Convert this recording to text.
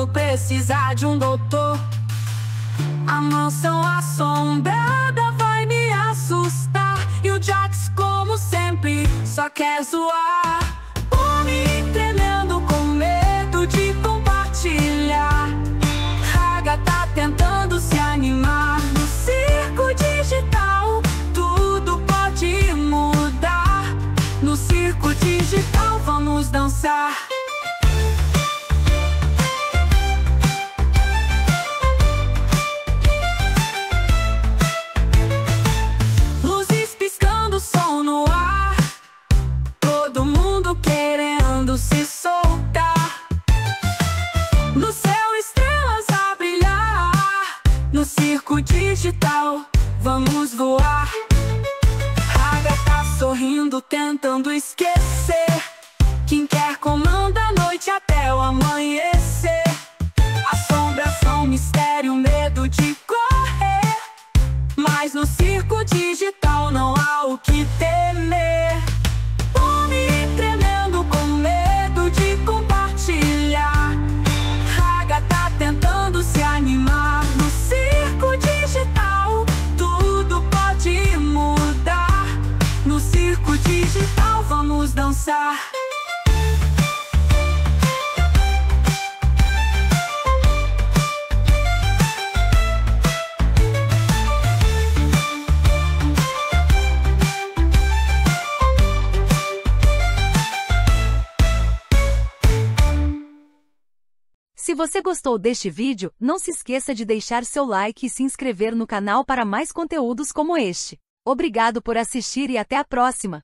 tá pirando, precisa de um doutor. A mansão assombrada vai me assustar. E o Jax, como sempre, só quer zoar. Homem tremendo com medo de compartilhar. Raga tá tentando se animar no circo digital. Tudo pode mudar. No circo digital vamos dançar. Se soltar. No céu, estrelas a brilhar. No circo digital, vamos voar. Raga tá sorrindo, tentando esquecer. Quem quer comanda a noite até o amanhecer. Assombração, mistério, medo de correr. Mas no circo digital digital vamos dançar. Se você gostou deste vídeo, não se esqueça de deixar seu like e se inscrever no canal para mais conteúdos como este. Obrigado por assistir e até a próxima!